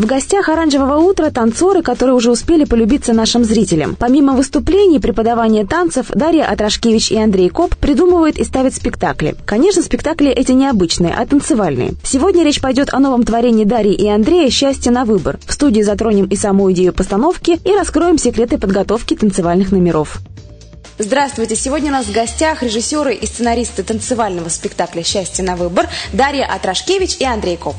В гостях «Оранжевого утра» танцоры, которые уже успели полюбиться нашим зрителям. Помимо выступлений и преподавания танцев, Дарья Атрашкевич и Андрей Коп придумывают и ставят спектакли. Конечно, спектакли эти необычные, а танцевальные. Сегодня речь пойдет о новом творении Дарьи и Андрея «Счастье на выбор». В студии затронем и саму идею постановки, и раскроем секреты подготовки танцевальных номеров. Здравствуйте! Сегодня у нас в гостях режиссеры и сценаристы танцевального спектакля «Счастье на выбор» Дарья Атрашкевич и Андрей Коп.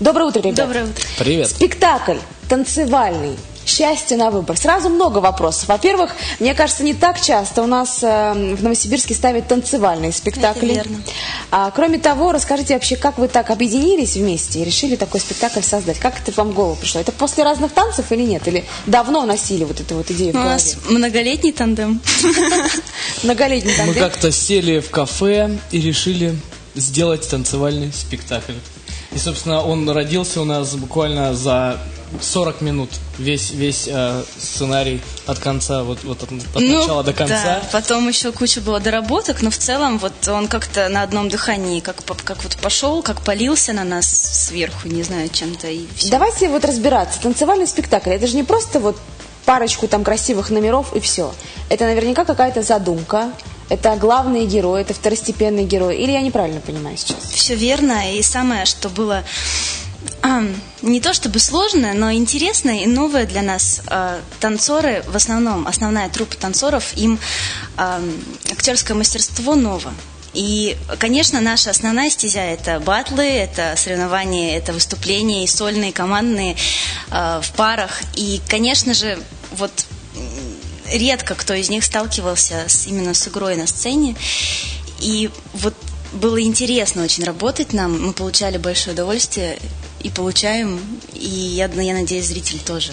Доброе утро, ребята! Доброе утро! Привет! Спектакль танцевальный Счастье на выбор. Сразу много вопросов. Во-первых, мне кажется, не так часто у нас э, в Новосибирске ставят танцевальные спектакли. Это верно. А, кроме того, расскажите вообще, как вы так объединились вместе и решили такой спектакль создать? Как это вам в голову пришло? Это после разных танцев или нет? Или давно носили вот эту вот идею в У нас многолетний тандем. Многолетний Мы тандем. как-то сели в кафе и решили сделать танцевальный спектакль. И, собственно, он родился у нас буквально за 40 минут. Весь, весь э, сценарий от конца, вот, вот от, от начала до конца. Ну, Да, потом еще куча было доработок, но в целом вот он как-то на одном дыхании, как, как вот пошел, как полился на нас сверху, не знаю, чем-то и все. Давайте вот разбираться. Танцевальный спектакль, это же не просто вот парочку там красивых номеров и все. Это наверняка какая-то задумка. Это главные герои, это второстепенные герои. Или я неправильно понимаю сейчас? Все верно, и самое, что было не то чтобы сложное, но интересное и новое для нас. А, танцоры, в основном, основная труппа танцоров, им актерское мастерство ново. И, конечно, наша основная стезя – это батлы, это соревнования, это выступления и сольные, командные а, в парах. И, конечно же, вот редко кто из них сталкивался с, именно с игрой на сцене. И вот было интересно очень работать нам, мы получали большое удовольствие и получаем, и я, я надеюсь, зритель тоже.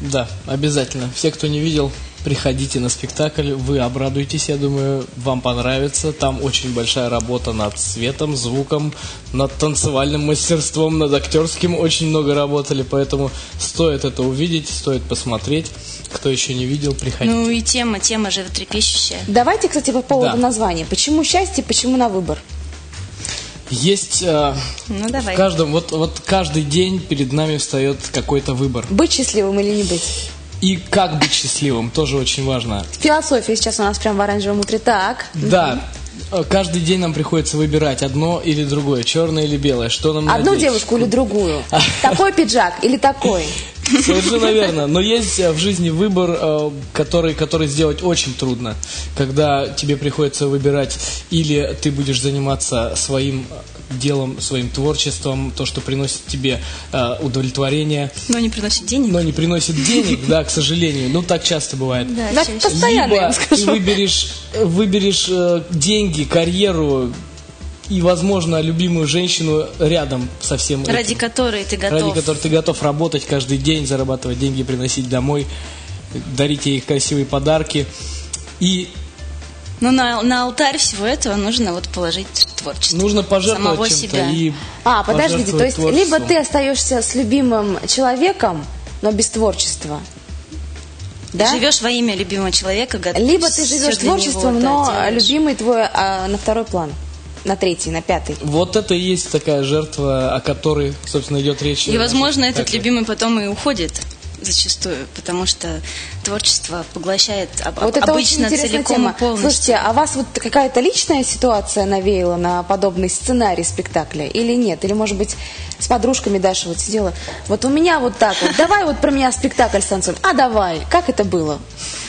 Да, обязательно. Все, кто не видел, приходите на спектакль, вы обрадуетесь, я думаю, вам понравится. Там очень большая работа над светом, звуком, над танцевальным мастерством, над актерским очень много работали, поэтому стоит это увидеть, стоит посмотреть. Кто еще не видел, приходите. Ну и тема, тема животрепещущая. Давайте, кстати, по поводу Да. названия. Почему счастье, почему на выбор? Есть э, Ну давай. в каждом, вот, вот каждый день перед нами встает какой-то выбор. Быть счастливым или не быть? И как быть счастливым, тоже очень важно. Философия сейчас у нас прям в оранжевом утре. Так. Да, э, каждый день нам приходится выбирать одно или другое, черное или белое, что нам Одну надеть. девушку или другую? Такой пиджак или такой? Совершенно верно. Но есть э, в жизни выбор, э, который, который сделать очень трудно. Когда тебе приходится выбирать, или ты будешь заниматься своим делом, своим творчеством, то, что приносит тебе э, удовлетворение, Но не приносит денег. но не приносит денег, да, к сожалению. Ну, так часто бывает. Да, постоянно, я Либо ты скажу. выберешь, выберешь э, деньги, карьеру и, возможно, любимую женщину рядом со всем этим. Ради которой ты готов. ради которой ты готов работать каждый день, зарабатывать деньги, приносить домой, дарить ей красивые подарки. И Но на, на алтарь всего этого нужно вот положить творчество. нужно пожертвовать Самого себя. И А, подождите, то есть либо ты остаешься с любимым человеком, но без творчества. Да? Живешь во имя любимого человека, Либо ты живешь него, творчеством, да, но делаешь. любимый твой а, на второй план, на третий, на пятый. Вот это и есть такая жертва, о которой, собственно, идет речь. И, возможно, этот любимый потом и уходит зачастую, потому что творчество поглощает об- Вот это очень обычно интересная целиком тема. и полностью. Слушайте, а вас вот какая-то личная ситуация навеяла на подобный сценарий спектакля или нет? Или, может быть, с подружками Даша вот сидела, вот у меня вот так вот, давай вот про меня спектакль с танцем. А давай, как это было?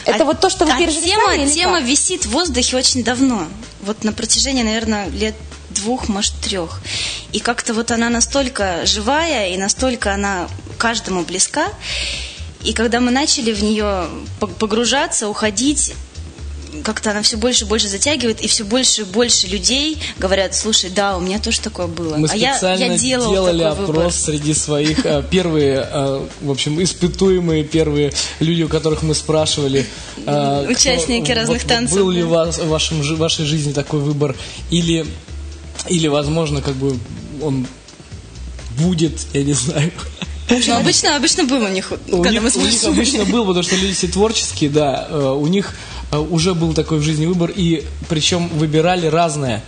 Это А- вот то, что вы а пережили тема, сами тема как? висит в воздухе очень давно. Вот на протяжении, наверное, лет двух, может, трех. И как-то вот она настолько живая и настолько она каждому близка. И когда мы начали в нее по- погружаться, уходить, как-то она все больше и больше затягивает, и все больше и больше людей говорят, слушай, да, у меня тоже такое было. Мы а я, специально я делал делали такой опрос выбор. среди своих э, первые, э, в общем, испытуемые первые люди, у которых мы спрашивали. э, кто- Участники разных вот танцев, Был ли у вас, в вашем, вашей жизни такой выбор? Или, или, возможно, как бы он будет, я не знаю. Но обычно, обычно было у них, У когда них, мы у них спрашивали. обычно был, потому что люди все творческие, да, э, у них э, уже был такой в жизни выбор, и причем выбирали разное.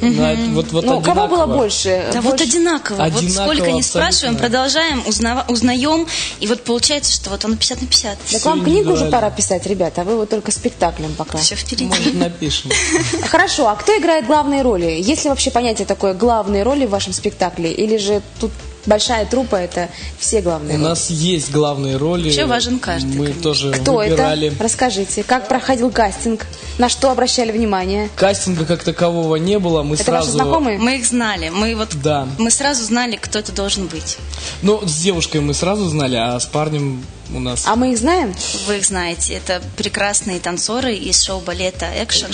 На- вот, вот Ну, кого было одинаково. больше? Да Больше- вот одинаково. Одинаково вот сколько не спрашиваем, продолжаем, узнава- узнаем. И вот получается, что вот он 50 на 50. Так вам книгу уже пора писать, ребята, а вы вот только спектаклем пока. Все впереди. Может, напишем. Хорошо, а кто играет главные роли? Есть ли вообще понятие такое главные роли в вашем спектакле? Или же тут большая труппа это все главные У роли? нас есть главные роли. Вообще важен каждый, Мы конечно. тоже Кто выбирали. это? Расскажите, как проходил кастинг? На что обращали внимание? Кастинга как такового не было. Мы Это сразу... ваши знакомые? Мы их знали. Мы вот Да. мы сразу знали, кто это должен быть. Ну, с девушкой мы сразу знали, а с парнем у нас... А мы их знаем? Вы их знаете. Это прекрасные танцоры из шоу-балета «Экшен».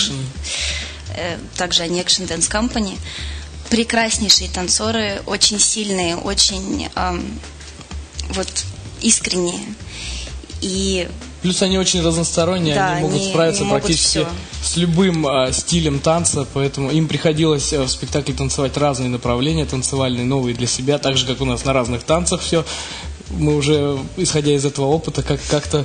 Э, Также они «Экшен Dance Company». Прекраснейшие танцоры, очень сильные, очень ам, вот искренние. И Плюс они очень разносторонние, Да, они могут они справиться могут практически всё. с любым а, стилем танца, поэтому им приходилось а, в спектакле танцевать разные направления танцевальные, новые для себя, так же, как у нас на разных танцах все. Мы уже, исходя из этого опыта, как- как-то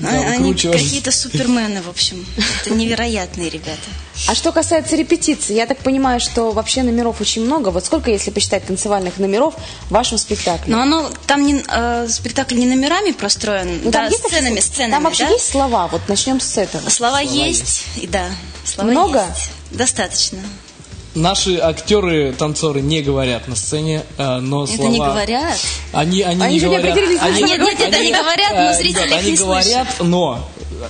да, а- они какие-то супермены, в общем. Это невероятные ребята. А что касается репетиций, я так понимаю, что вообще номеров очень много. Вот сколько, если посчитать танцевальных номеров в вашем спектакле? Но оно там не, э, спектакль не номерами простроен, Ну, да, там есть вообще- сценами, сценами. Там вообще да? есть слова? Вот начнем с этого. Слова, есть, и да. Слова Много? есть. Достаточно. Наши актеры, танцоры не говорят на сцене, а, но Это слова... не говорят. Они, они, Они не не говорят. определились, они, Нет, нет, нет, они говорят, но э, зритель ребят, их они не говорят, но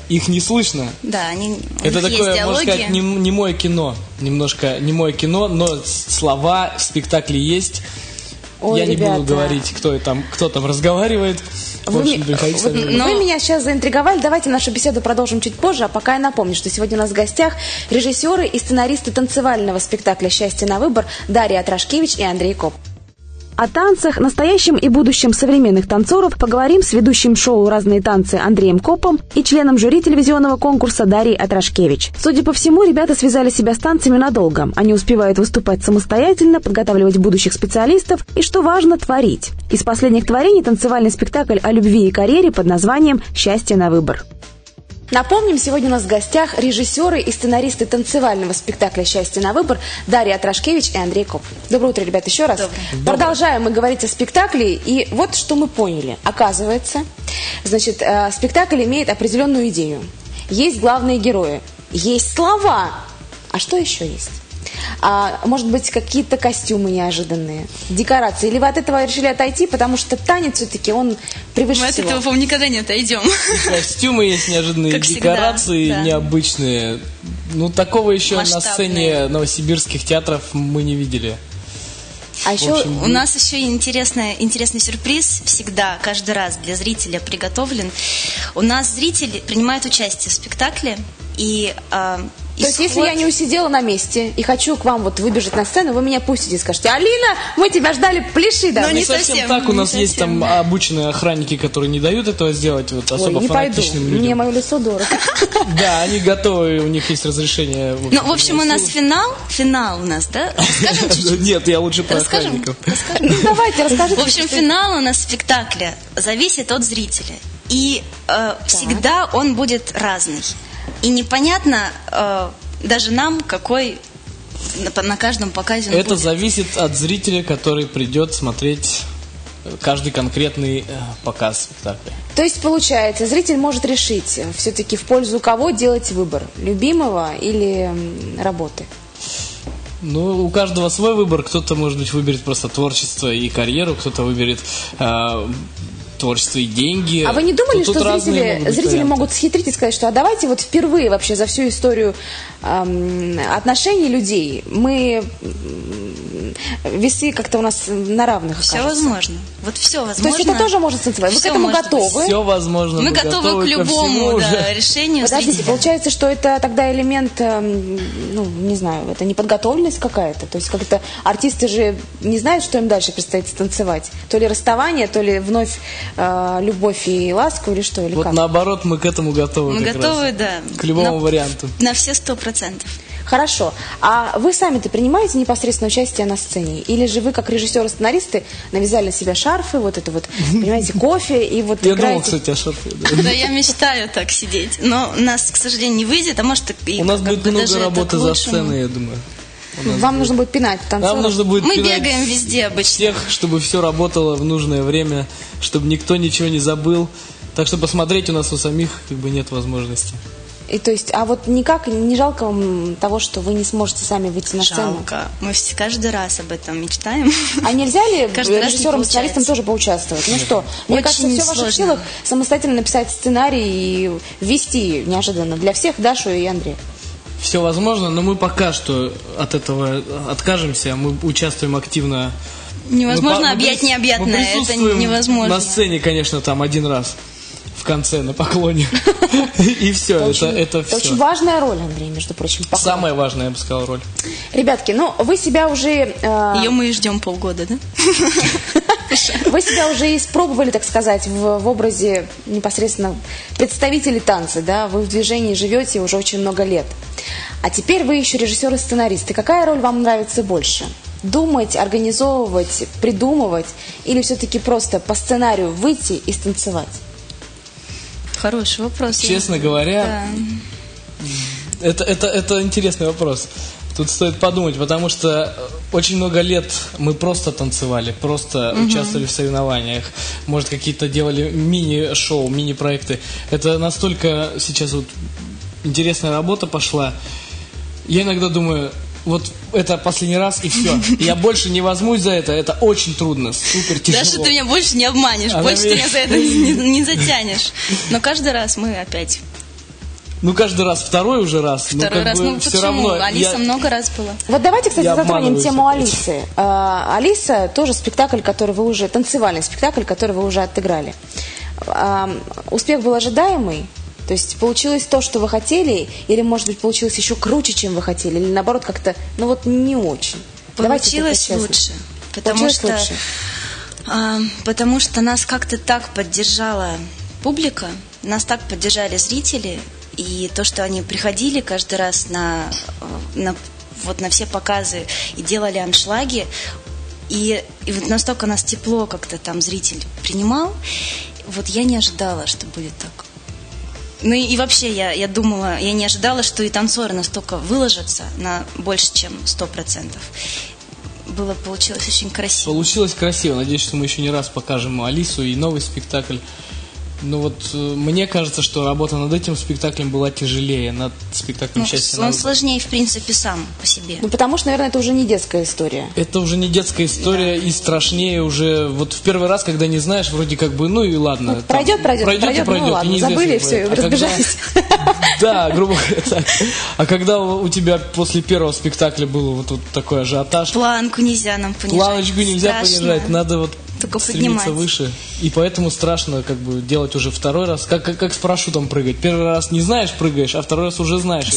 их не слышно. Да, они, Это такое, можно диалоги. сказать, нем- немое кино. Немножко немое кино, но слова в спектакле есть. Ой, Я не ребята. буду говорить, кто там, кто там разговаривает. Вы, общем, ми- вот. Но- вы меня сейчас заинтриговали. Давайте нашу беседу продолжим чуть позже. А пока я напомню, что сегодня у нас в гостях режиссеры и сценаристы танцевального спектакля «Счастье на выбор» Дарья Атрашкевич и Андрей Коп. О танцах, настоящем и будущем современных танцоров поговорим с ведущим шоу «Разные танцы» Андреем Копом и членом жюри телевизионного конкурса Дарьей Атрашкевич. Судя по всему, ребята связали себя с танцами надолго. Они успевают выступать самостоятельно, подготавливать будущих специалистов и, что важно, творить. Из последних творений танцевальный спектакль о любви и карьере под названием «Счастье на выбор». Напомним, сегодня у нас в гостях режиссеры и сценаристы танцевального спектакля «Счастье на выбор» Дарья Атрашкевич и Андрей Коп. Доброе утро, ребят, еще раз. Продолжаем мы говорить о спектакле, и вот что мы поняли. Оказывается, значит, э, спектакль имеет определенную идею. Есть главные герои, есть слова. А что еще есть? А, может быть, какие-то костюмы неожиданные, декорации. Или вы от этого решили отойти, потому что танец все-таки он превыше Мы от всего. этого, по-моему, никогда не отойдем. Костюмы есть неожиданные, Как всегда, декорации да. необычные. Ну, такого еще на сцене новосибирских театров мы не видели. А еще общем, У нас еще интересный, интересный сюрприз всегда, каждый раз для зрителя приготовлен. У нас зритель принимает участие в спектакле, и а, То есть, если я не усидела на месте и хочу к вам вот выбежать на сцену, вы меня пустите и скажете, Алина, мы тебя ждали, пляши Но давай». не не совсем совсем, так. У не нас есть совсем. там обученные охранники, которые не дают этого сделать, вот Ой, особо не пойду, фанатичным людям. мне мое лицо дорого. Да, они готовы, у них есть разрешение. Ну, в общем, у нас финал, финал у нас, да? Нет, я лучше про охранников. Ну, давайте, расскажите. В общем, финал у нас спектакля зависит от зрителя. И э, всегда он будет разный. И непонятно э, даже нам, какой на, на каждом показе он Это будет. зависит от зрителя, который придет смотреть э, каждый конкретный э, показ спектакля. То есть, получается, зритель может решить все-таки в пользу кого делать выбор, любимого или работы. Ну, у каждого свой выбор. Кто-то, может быть, выберет просто творчество и карьеру, кто-то выберет э, творчество и деньги. А вы не думали, Тут- тут что разные зрители, могут зрители варианты. могут схитрить и сказать, что а давайте вот впервые вообще за всю историю эм, отношений людей мы м, весы как-то у нас на равных Все окажутся. возможно. Вот все То возможно. есть это тоже может станцевать. Вы к этому может быть. готовы? Все возможно. Мы готовы к ко всему любому да, решению Подождите, зрителя. получается, что это тогда элемент, эм, ну, не знаю, это неподготовленность какая-то. То есть как-то артисты же не знают, что им дальше предстоит станцевать. То ли расставание, то ли вновь э, любовь и ласку, или что, или Вот как? наоборот, мы к этому готовы. Мы готовы, раз. да. К любому на, варианту. На все сто процентов. Хорошо. А вы сами-то принимаете непосредственно участие на сцене? Или же вы, как режиссеры-сценаристы, навязали на себя шарфы, вот это вот, понимаете, кофе, и вот Я думал, играете... кстати, о шарфе. да. Да, я мечтаю так сидеть. Но у нас, к сожалению, не выйдет, а может и У нас будет много работы за сценой, я думаю. Вам будет. нужно будет пинать танцоров. Нам нужно будет Мы пинать бегаем везде обычно. всех, чтобы все работало в нужное время, чтобы никто ничего не забыл. Так что посмотреть у нас у самих как бы нет возможности. И то есть, а вот никак не жалко вам того, что вы не сможете сами выйти на сцену? Жалко. Мы все каждый раз об этом мечтаем. А нельзя ли Каждый режиссерам, сценаристам получается. тоже поучаствовать? Ну что, мне Очень кажется, все в ваших силах самостоятельно написать сценарий и ввести неожиданно для всех Дашу и Андрея. Все возможно, но мы пока что от этого откажемся. Мы участвуем активно. Невозможно Мы объять прис- мы необъятное. Это невозможно. На сцене, конечно, там один раз конце на поклоне. И все, это, очень, это это очень все. важная роль, Андрей, между прочим. Самая важная, я бы сказал, роль. Ребятки, ну вы себя уже э, Ее мы и ждем полгода, да? вы себя уже испробовали, так сказать, в, в образе непосредственно представителей танца, да, вы в движении живете уже очень много лет. А теперь вы еще режиссер и сценарист. И какая роль вам нравится больше? Думать, организовывать, придумывать или все-таки просто по сценарию выйти и станцевать? Хороший вопрос. Честно говоря, Да. Это, это, это интересный вопрос. Тут стоит подумать, потому что очень много лет мы просто танцевали, просто участвовали в соревнованиях, может, какие-то делали мини-шоу, мини-проекты. Это настолько сейчас вот интересная работа пошла. Я иногда думаю, вот это последний раз и все. Я больше не возьмусь за это, это очень трудно, супер тяжело. Даша, ты меня больше не обманешь, Она больше ты меня- меня за это не, не затянешь. Но каждый раз мы опять. Ну, каждый раз, второй уже раз. ну, Второй как раз. бы Ну все почему? равно. Алиса я- много раз была. Вот давайте, кстати, Я затронем тему. Алисы. А, Алиса тоже спектакль, который вы уже, танцевальный спектакль, который вы уже отыграли. А, успех был ожидаемый? То есть получилось то, что вы хотели, или, может быть, получилось еще круче, чем вы хотели, или наоборот как-то, ну вот не очень. Получилось лучше. Потому Получилось что, лучше. а, потому что нас как-то так поддержала публика, нас так поддержали зрители, и то, что они приходили каждый раз на, э, на, вот на все показы и делали аншлаги, и, и вот настолько нас тепло как-то там зритель принимал, вот я не ожидала, что будет так. Ну и, и вообще я, я думала, я не ожидала, что и танцоры настолько выложатся на больше, чем 100%. Было, получилось очень красиво. Получилось красиво. Надеюсь, что мы еще не раз покажем Алису и новый спектакль. Ну вот э, мне кажется, что работа над этим спектаклем была тяжелее, над спектаклем Ну, «Счастье он на сложнее, в принципе, сам по себе. Ну, потому что, наверное, это уже не детская история. Это уже не детская история и страшнее уже вот в первый раз, когда не знаешь, вроде как бы, ну и ладно. Ну, пройдет, пройдет, пройдет, и пройдет, ну пройдет, и ладно, неизвестно, забыли, всё, будет. А разбежались. Да, грубо говоря, так. А когда у тебя после первого спектакля был вот, такой ажиотаж, Планку нельзя нам понижать. Планочку нельзя понижать, надо вот Только стремиться поднимать. выше. И поэтому страшно как бы делать уже второй раз, как, как, как с парашютом прыгать. Первый раз не знаешь, прыгаешь, а второй раз уже знаешь.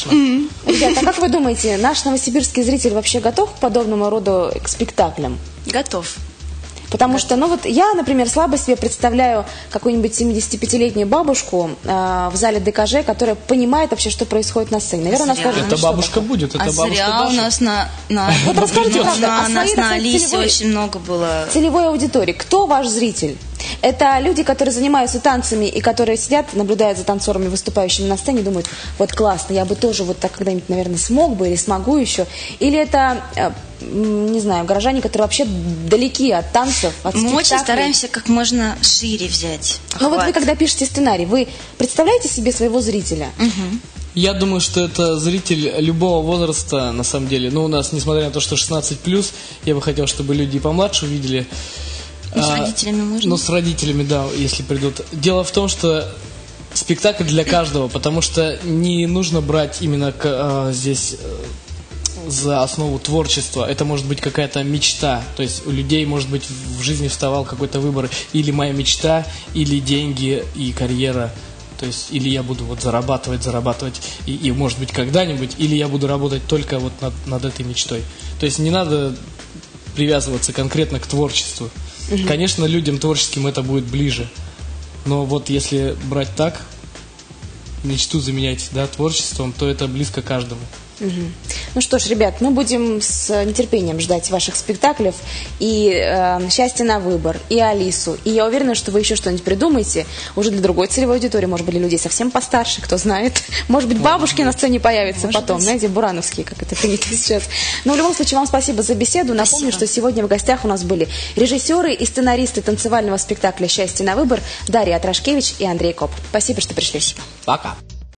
страшно. Мгм. Ребята, а как вы думаете, наш новосибирский зритель вообще готов к подобному роду к спектаклям? Готов. Потому что, ну вот я, например, слабо себе представляю какую-нибудь 75-летнюю бабушку э, в зале ДКЖ, которая понимает вообще, что происходит на сцене. Наверное, она скажет, Это «Ну что бабушка будет, это а бабушка зря у нас на, на, Вот расскажите, правда, на нас своей, на Алисе целевой- очень много было. целевой аудитории. Кто ваш зритель? Это люди, которые занимаются танцами и которые сидят, наблюдают за танцорами, выступающими на сцене, и думают, вот классно, я бы тоже вот так когда-нибудь, наверное, смог бы или смогу еще. Или это, э, не знаю, горожане, которые вообще далеки от танцев, от Мы очень стараемся как можно шире взять. Ну вот вы, когда пишете сценарий, вы представляете себе своего зрителя? Я думаю, что это зритель любого возраста, на самом деле. Ну, у нас, несмотря на то, что 16+, я бы хотел, чтобы люди и помладше увидели. Ну, с А, родителями можно? Ну, с родителями, да, если придут. Дело в том, что спектакль для каждого, потому что не нужно брать именно к- а, здесь э, за основу творчества. Это может быть какая-то мечта. То есть у людей, может быть, в жизни вставал какой-то выбор. Или моя мечта, или деньги и карьера. То есть или я буду вот зарабатывать, зарабатывать, и, и, может быть когда-нибудь, или я буду работать только вот над, над этой мечтой. То есть не надо привязываться конкретно к творчеству. Конечно, людям творческим это будет ближе. Но вот если брать так, мечту заменять да, творчеством, то это близко каждому. Ну что ж, ребят, мы будем с нетерпением ждать ваших спектаклей и э, «Счастье на выбор», и «Алису». И я уверена, что вы еще что-нибудь придумаете уже для другой целевой аудитории, может быть, для людей совсем постарше, кто знает. Может быть, бабушки на сцене появятся Может потом, быть. знаете, бурановские, как это принято сейчас. Но в любом случае, вам спасибо за беседу. Напомню, Спасибо. что сегодня в гостях у нас были режиссеры и сценаристы танцевального спектакля «Счастье на выбор» Дарья Атрашкевич и Андрей Коп. Спасибо, что пришли. Пока.